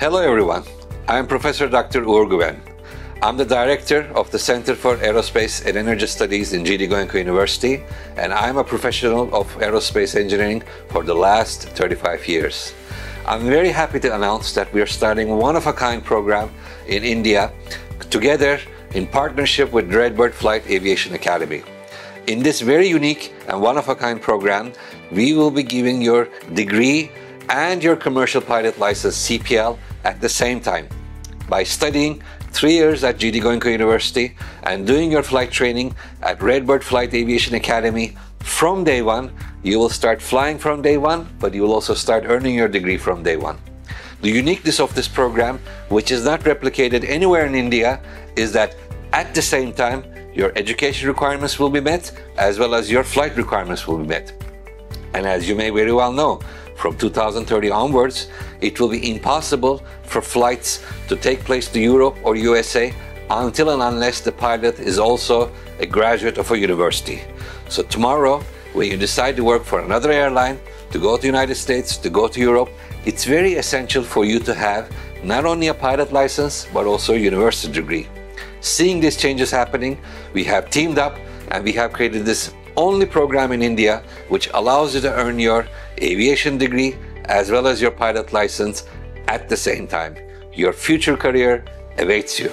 Hello everyone, I'm Professor Dr. Uğur Güven. I'm the director of the Center for Aerospace and Energy Studies in GD Goenka University, and I'm a professional of aerospace engineering for the last 35 years. I'm very happy to announce that we are starting one-of-a-kind program in India together in partnership with Redbird Flight Aviation Academy. In this very unique and one-of-a-kind program, we will be giving your degree and your commercial pilot license CPL at the same time by studying three years at GD Goenka University and doing your flight training at Redbird Flight Aviation Academy from day one. You will start flying from day one, but you will also start earning your degree from day one. The uniqueness of this program, which is not replicated anywhere in India, is that at the same time, your education requirements will be met as well as your flight requirements will be met. And as you may very well know, from 2030 onwards, it will be impossible for flights to take place to Europe or USA until and unless the pilot is also a graduate of a university. So tomorrow, when you decide to work for another airline, to go to the United States, to go to Europe, it's very essential for you to have not only a pilot license, but also a university degree. Seeing these changes happening, we have teamed up and we have created this only program in India which allows you to earn your aviation degree as well as your pilot license at the same time. Your future career awaits you.